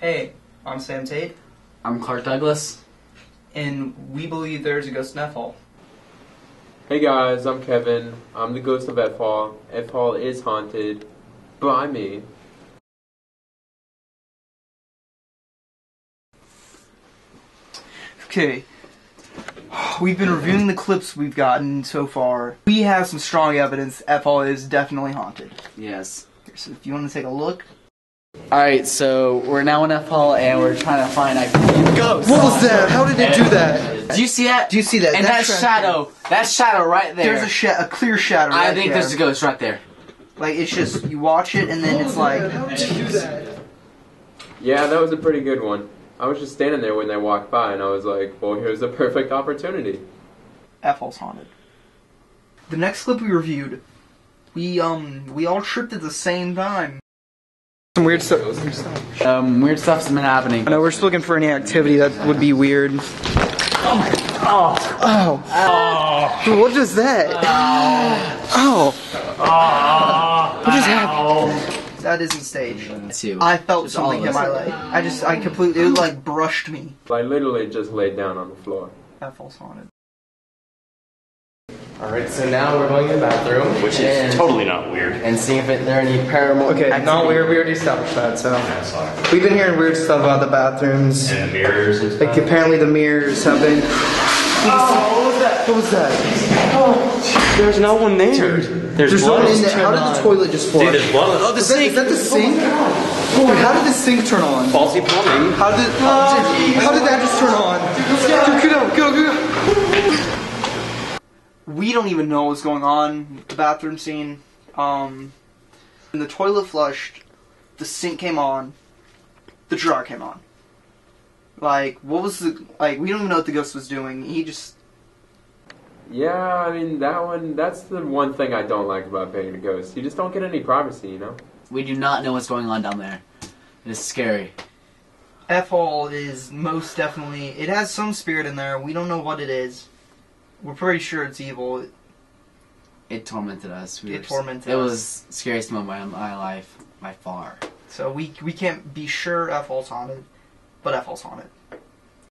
Hey, I'm Sam Tate, I'm Clarke Douglas. and we believe there's a ghost in F Hall. Hey guys, I'm Kevin. I'm the ghost of F Hall. F Hall is haunted by me. Okay. We've been reviewing the clips we've gotten so far. We have some strong evidence F Hall is definitely haunted. Yes. So if you want to take a look. Alright, so we're now in F Hall and we're trying to find a ghost. What was that? How did it do that? Do you see that? Do you see that? And That that, trash shadow, that shadow right there. There's a sha- a clear shadow. I right think there. there's a ghost right there. Like it's just you watch it and then it's like Yeah, that was a pretty good one. I was just standing there when they walked by, and I was like, well, here's a perfect opportunity. F Hall's haunted. The next clip we reviewed, we um we all tripped at the same time. Some weird stuff. Um, weird stuff's been happening. I know we're just looking for any activity that would be weird. Oh. My. Oh. Dude, what is that? Oh. What just happened? That isn't staged. Too. I felt Just something of hit us. my leg. I just, I completely, it like brushed me. I literally just laid down on the floor. That falls haunted. Alright, so now we're going to the bathroom. Which is and, totally not weird. And seeing if it, there are any paranormal Okay, activity. not weird. We already established that. So Yeah, sorry. we've been hearing weird stuff about the bathrooms. And the mirrors and Like apparently the mirrors have been. Oh, what was that? What was that? Oh, there's no one there. There's, There's blood. one in there. How did the toilet just flush? Dude, there's blood. Oh, the Is that, is that the oh sink? Dude, how did the sink turn on? Faulty plumbing. How did oh, how did that just turn on? We don't even know what's going on with the bathroom scene. Um, when the toilet flushed, the sink came on, the dryer came on. Like, what was the, like, we don't even know what the ghost was doing. He just, Yeah, I mean, that one, that's the one thing I don't like about being a ghost. You just don't get any privacy, you know? We do not know what's going on down there. It's scary. F Hall is most definitely. It has some spirit in there. We don't know what it is. We're pretty sure it's evil. It tormented us. We It were- tormented It us. was the scariest moment of my life by far. So we we can't be sure F Hall's haunted, but F Hall's haunted.